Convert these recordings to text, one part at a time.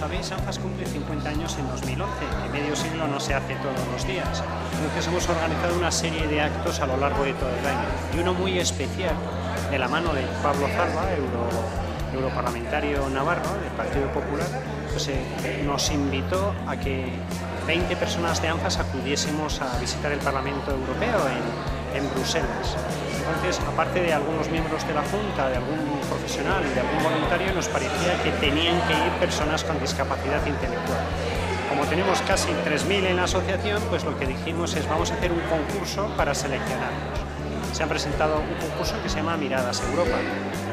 Sabéis, ANFAS cumple 50 años en 2011, que medio siglo no se hace todos los días. Entonces hemos organizado una serie de actos a lo largo de todo el año y uno muy especial de la mano de Pablo Zalba, euro, europarlamentario navarro del Partido Popular, pues, eh, nos invitó a que 20 personas de ANFAS acudiésemos a visitar el Parlamento Europeo en, en Bruselas. Entonces, aparte de algunos miembros de la Junta, de algún profesional de algún voluntario, nos parecía que tenían que ir personas con discapacidad intelectual. Como tenemos casi 3.000 en la asociación, pues lo que dijimos es vamos a hacer un concurso para seleccionarlos. Se han presentado un concurso que se llama Miradas Europa.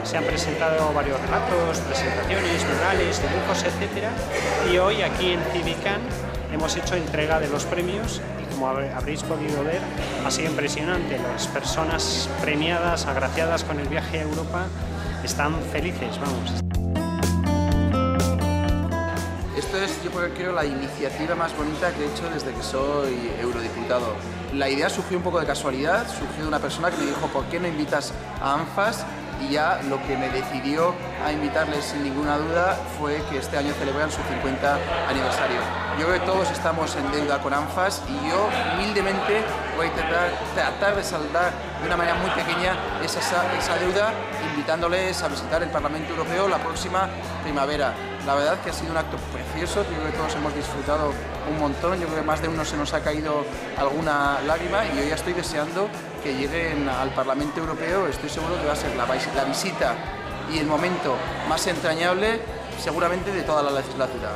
Se han presentado varios relatos, presentaciones, murales, dibujos, etc. Y hoy aquí en Civican hemos hecho entrega de los premios como habréis podido ver, ha sido impresionante. Las personas premiadas, agraciadas con el viaje a Europa, están felices, vamos. Esto es, yo creo, la iniciativa más bonita que he hecho desde que soy eurodiputado. La idea surgió un poco de casualidad, surgió de una persona que me dijo, ¿por qué no invitas a ANFAS y ya lo que me decidió a invitarles sin ninguna duda fue que este año celebran su 50 aniversario. Yo creo que todos estamos en deuda con ANFAS y yo humildemente voy a intentar tratar de saldar de una manera muy pequeña esa, esa deuda invitándoles a visitar el Parlamento Europeo la próxima primavera. La verdad que ha sido un acto precioso, yo creo que todos hemos disfrutado un montón, yo creo que más de uno se nos ha caído alguna lágrima y yo ya estoy deseando que lleguen al Parlamento Europeo, estoy seguro que va a ser la, la visita y el momento más entrañable seguramente de toda la legislatura.